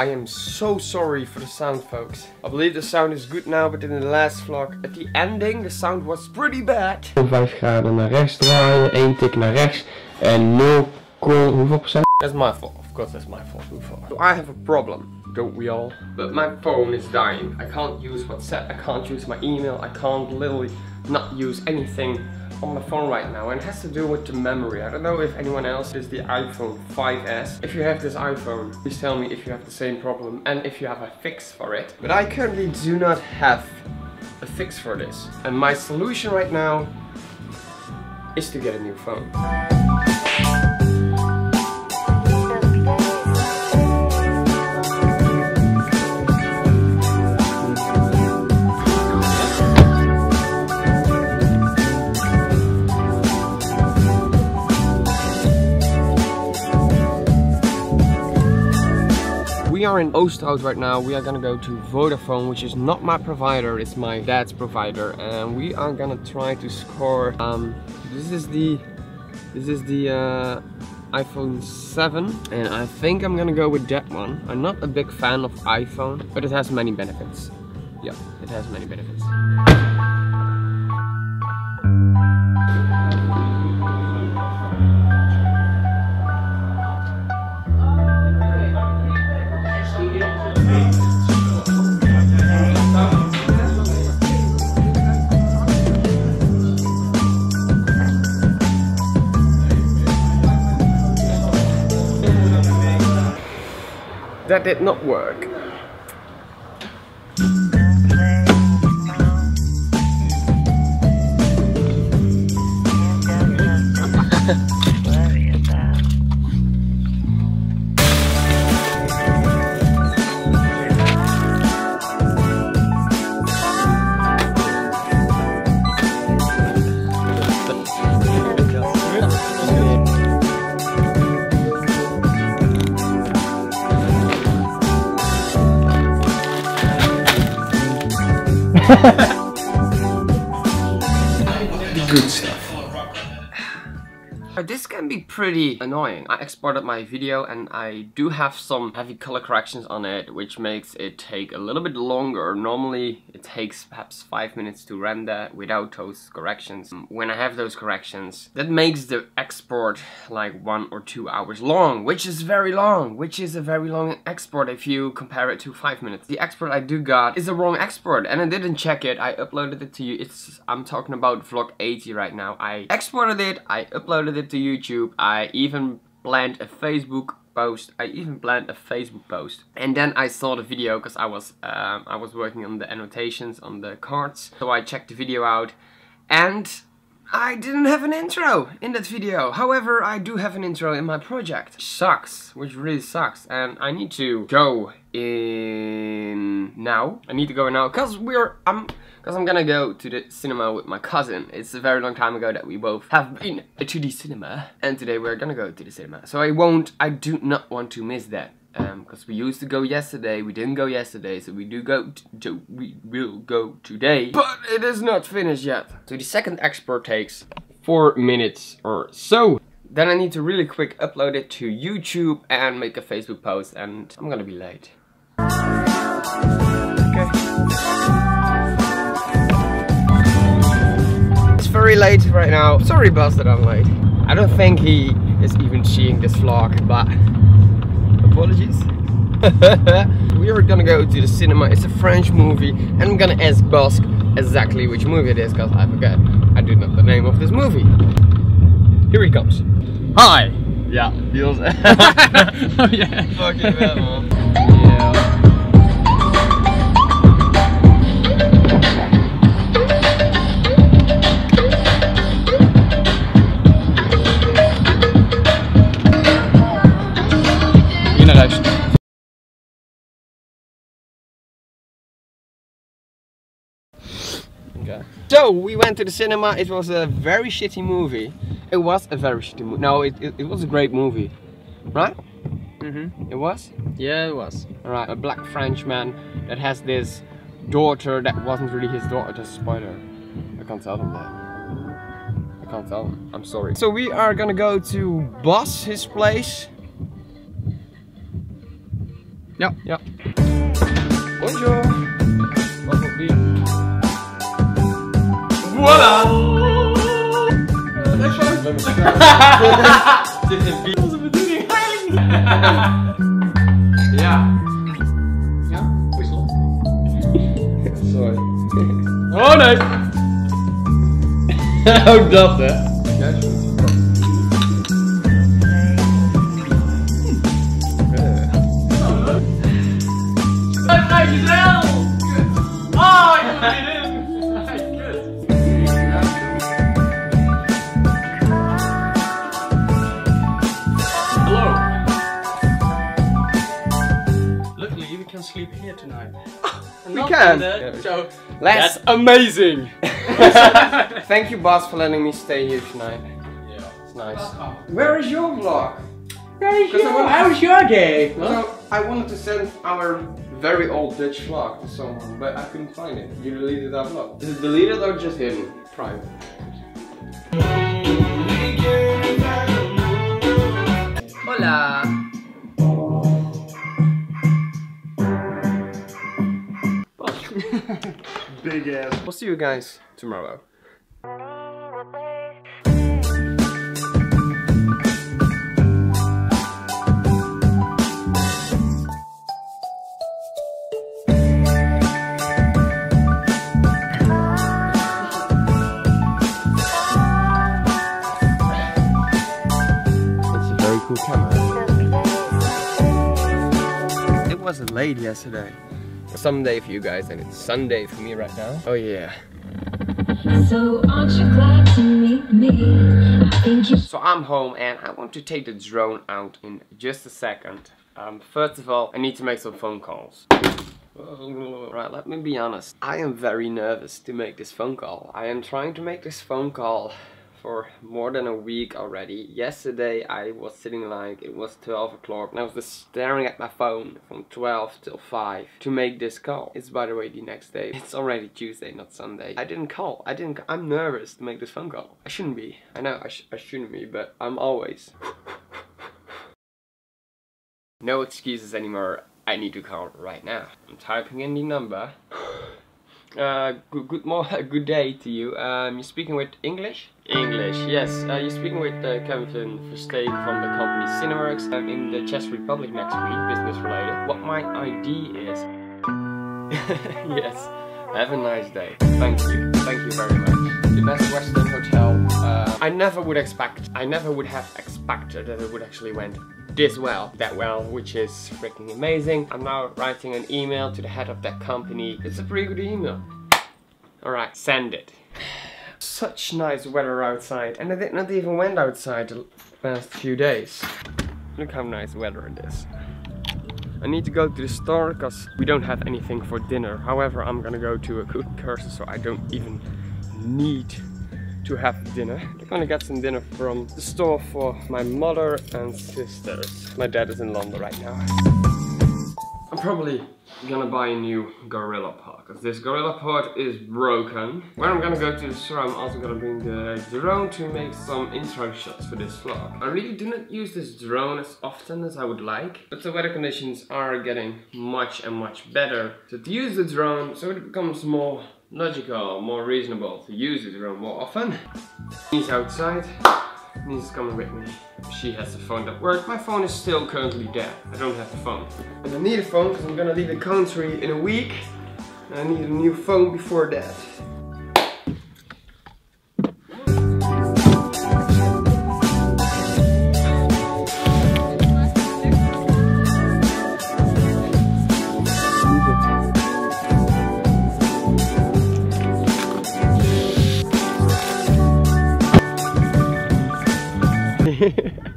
I am so sorry for the sound, folks. I believe the sound is good now, but in the last vlog, at the ending, the sound was pretty bad. 5 graden naar rechts draaien, 1 tik naar rechts en 0, hoeveel procent? That's my fault, of course that's my fault, So I have a problem don't we all? But my phone is dying. I can't use WhatsApp, I can't use my email, I can't literally not use anything on my phone right now and it has to do with the memory. I don't know if anyone else is the iPhone 5S. If you have this iPhone, please tell me if you have the same problem and if you have a fix for it. But I currently do not have a fix for this. And my solution right now is to get a new phone. Are in Oosterhout right now. We are gonna go to Vodafone, which is not my provider, it's my dad's provider. And we are gonna try to score, um, this is the, this is the uh, iPhone 7. And I think I'm gonna go with that one. I'm not a big fan of iPhone, but it has many benefits. Yeah, it has many benefits. That did not work. the good can be pretty annoying. I exported my video and I do have some heavy color corrections on it which makes it take a little bit longer. Normally it takes perhaps 5 minutes to render without those corrections. Um, when I have those corrections that makes the export like 1 or 2 hours long which is very long which is a very long export if you compare it to 5 minutes. The export I do got is a wrong export and I didn't check it. I uploaded it to you. It's I'm talking about vlog 80 right now. I exported it, I uploaded it to YouTube. I even planned a Facebook post. I even planned a Facebook post. And then I saw the video because I was um, I was working on the annotations on the cards. So I checked the video out and I didn't have an intro in that video. However, I do have an intro in my project. Sucks, which really sucks. And I need to go in now. I need to go now because we're I'm because I'm gonna go to the cinema with my cousin. It's a very long time ago that we both have been to the cinema, and today we're gonna go to the cinema. So I won't, I do not want to miss that. Because um, we used to go yesterday, we didn't go yesterday, so we do go, to, we will go today. But it is not finished yet. So the second export takes 4 minutes or so. Then I need to really quick upload it to YouTube and make a Facebook post, and I'm gonna be late. Okay. very late right now. Sorry boss that I'm late. I don't think he is even seeing this vlog, but apologies. we are gonna go to the cinema. It's a French movie and I'm gonna ask Bosk exactly which movie it is because I forget. I do not the name of this movie. Here he comes. Hi! Yeah, oh yeah. Fucking bad man. Okay. So we went to the cinema. It was a very shitty movie. It was a very shitty movie. No, it, it, it, was a great movie, right? Mm-hmm. It was. Yeah, it was. All right, a black Frenchman that has this daughter that wasn't really his daughter. Just spoiler. I can't tell them that. I can't tell them. I'm sorry. So we are gonna go to Boss, his place. Yeah. Yeah. Bonjour. Bier? Voilà! Dit is bier. Onze bedoeling. ja. Ja, wissel. Sorry. Oh nee! Ook dat hè? Hello. Sleep here tonight. We can. Uh, so Let's. that's amazing. Thank you, boss, for letting me stay here tonight. yeah. It's nice. Where is your vlog? Where is Because I want- how was your day? So I wanted to send our very old Dutch vlog to someone, but I couldn't find it. You deleted that vlog. Is it deleted or just hidden? Private. Hola. Big ass. We'll see you guys tomorrow. It's a very cool camera. It wasn't late yesterday. Someday for you guys, and it's Sunday for me right now. Oh yeah. So aren't you glad to meet me? I think you So I'm home and I want to take the drone out in just a second. Um, first of all, I need to make some phone calls. Right, let me be honest. I am very nervous to make this phone call. I am trying to make this phone call for more than a week already. Yesterday I was sitting like it was 12 o'clock and I was just staring at my phone from 12 till 5 to make this call. It's by the way the next day. It's already Tuesday, not Sunday. I didn't call. I didn't. I'm nervous to make this phone call. I shouldn't be. I know I, sh I shouldn't be, but I'm always. no excuses anymore. I need to call right now. I'm typing in the number. Uh, good, good more, good day to you. Um, you're speaking with English? English, yes. Uh, you're speaking with uh, Kevin Verstegen from the company Cineworks. I'm in the Czech Republic next week, business related. What my ID is. yes. Have a nice day. Thank you. Thank you very much. The best Western hotel. Uh, I never would expect. I never would have expected that it would actually went this well, that well, which is freaking amazing. I'm now writing an email to the head of that company. It's a pretty good email. Alright, send it. Such nice weather outside, and I did not even went outside the past few days. Look how nice weather it is. I need to go to the store because we don't have anything for dinner. However, I'm gonna go to a cooking course, so I don't even need to have dinner. I'm gonna get some dinner from the store for my mother and sisters. My dad is in London right now. I'm probably gonna buy a new Gorilla Pod because this Gorilla Pod is broken. When I'm gonna go to the store, I'm also gonna bring the drone to make some intro shots for this vlog. I really do not use this drone as often as I would like, but the weather conditions are getting much and much better. So to use the drone, so it becomes more logical, more reasonable to use the drone more often. He's outside. He's coming with me. She has the phone that works. My phone is still currently dead. I don't have the phone. And I need a phone because I'm gonna leave the country in a week. I need a new phone before that.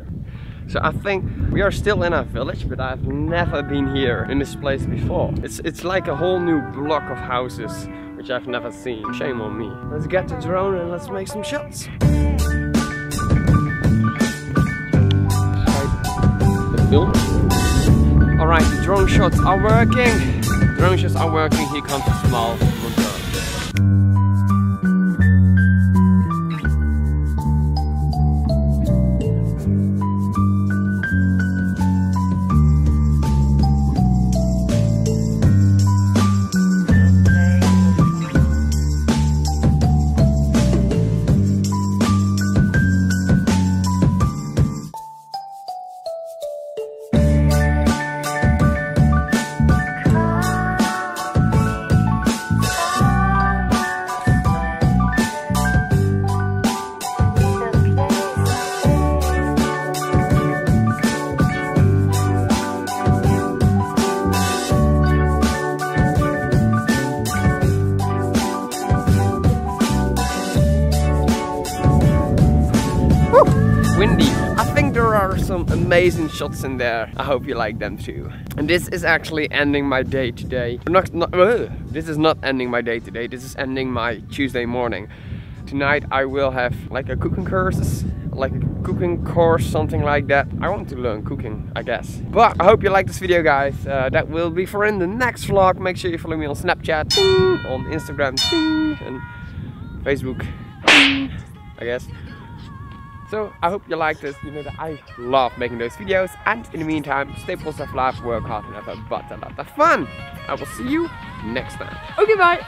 So I think we are still in our village, but I've never been here in this place before. It's it's like a whole new block of houses, which I've never seen. Shame on me. Let's get the drone and let's make some shots. The film. All right, the drone shots are working. Drone shots are working. Here comes the small some amazing shots in there. I hope you like them too. And this is actually ending my day today. Not, not, uh, this is not ending my day today. This is ending my Tuesday morning. Tonight I will have like a cooking courses like a cooking course, something like that. I want to learn cooking, I guess. But I hope you like this video, guys. Uh, that will be for in the next vlog. Make sure you follow me on Snapchat, on Instagram, and Facebook, I guess. So I hope you like this. You know that I love making those videos. And in the meantime, stay positive, laugh, work hard, and have a but a lot of fun. I will see you next time. Okay, bye.